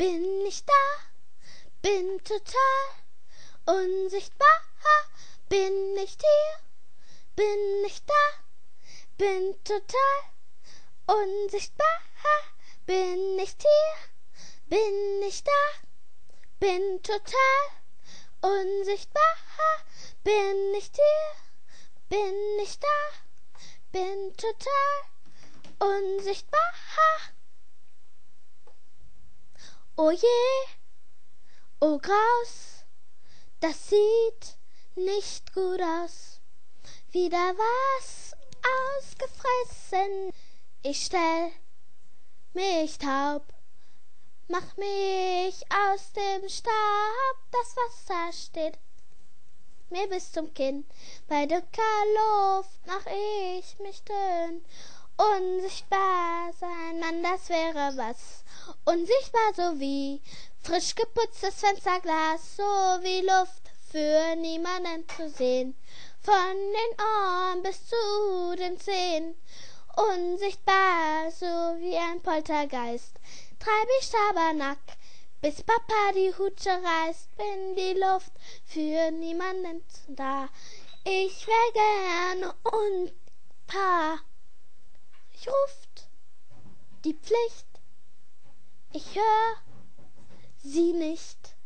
bin nicht da, bin total unsichtbar, bin nicht hier, bin nicht da, bin total unsichtbar, bin nicht hier, bin nicht da, bin total unsichtbar, bin nicht hier, bin nicht da, bin total unsichtbar. Oh je, oh Graus, das sieht nicht gut aus. Wieder was ausgefressen. Ich stell mich taub, mach mich aus dem Staub. Das Wasser steht mir bis zum Kinn. Bei dicker Luft mach ich mich dünn. Unsichtbar sein, Mann, das wäre was. Unsichtbar so wie frisch geputztes Fensterglas, so wie Luft für niemanden zu sehen. Von den Ohren bis zu den Zehen. Unsichtbar, so wie ein Poltergeist, treib ich Schabernack, bis Papa die Hutsche reißt, bin die Luft für niemanden da. Ich wär gerne und Paar. Ich ruft die Pflicht, ich hör sie nicht.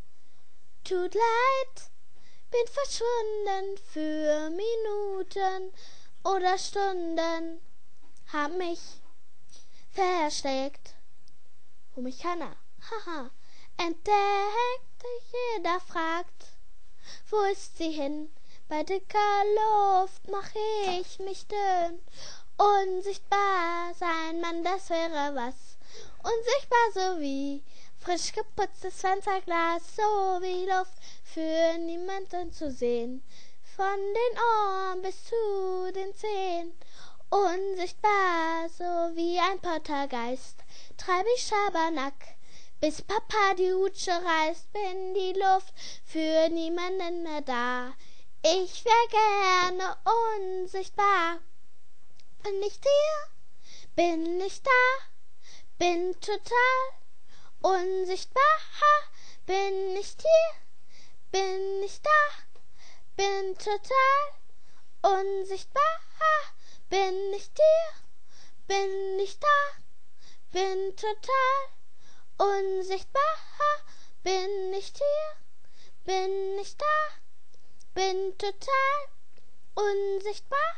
Tut leid, bin verschwunden für Minuten oder Stunden, hab mich versteckt, wo mich keiner, haha, entdeckt. Jeder fragt, wo ist sie hin? Bei dicker Luft mach ich mich dünn. Unsichtbar sein, Mann, das wäre was. Unsichtbar so wie frisch geputztes Fensterglas, so wie Luft für niemanden zu sehen. Von den Ohren bis zu den Zehen. Unsichtbar, so wie ein Poltergeist, treib ich Schabernack, bis Papa die Hutsche reißt, bin die Luft für niemanden mehr da. Ich wär gerne unsichtbar. Bin nicht hier, bin nicht da, bin total unsichtbar, bin nicht hier, bin nicht da, bin total unsichtbar, bin nicht hier, bin nicht da, bin total unsichtbar, bin nicht hier, bin nicht da, bin total unsichtbar,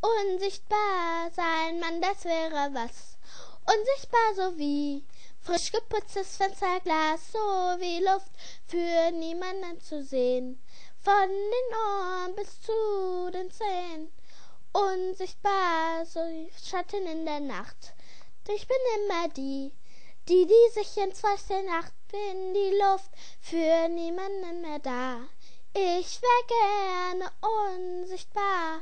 unsichtbar sein, Mann, das wäre was. Unsichtbar so wie frisch geputztes Fensterglas, so wie Luft für niemanden zu sehen. Von den Ohren bis zu den Zehen, unsichtbar, so wie Schatten in der Nacht. Ich bin immer die, die, die sich ins Fäustchen lacht, bin die Luft für niemanden mehr da. Ich wär gerne unsichtbar.